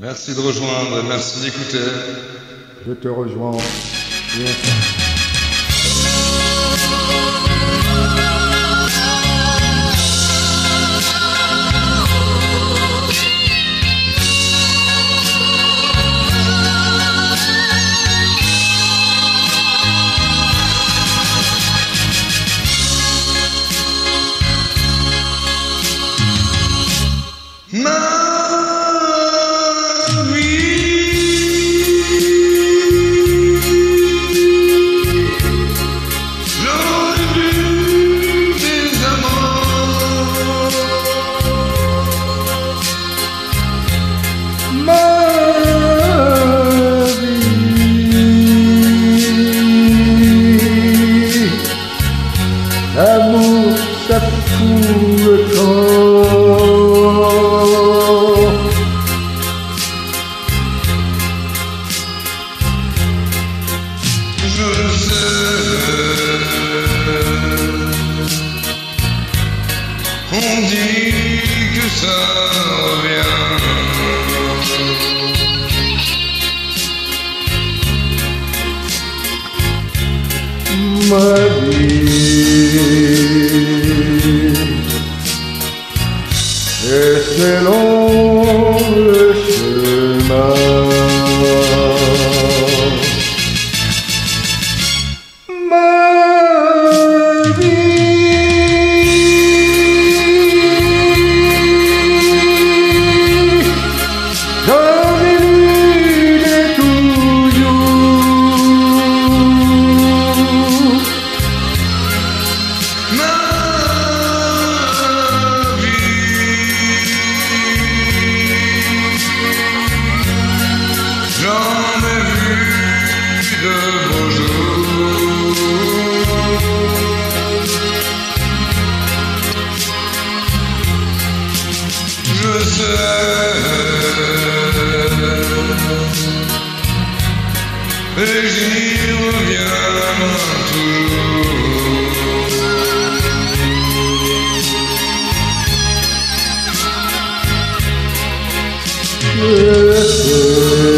Merci de rejoindre, merci d'écouter. Je te rejoins. Ça fout le. Je sais, on dit que ça revient. ma ese longe chemin. Ma vie, comme toujours. Ma de beaux jours. Je sais, et j'y reviens toujours. Je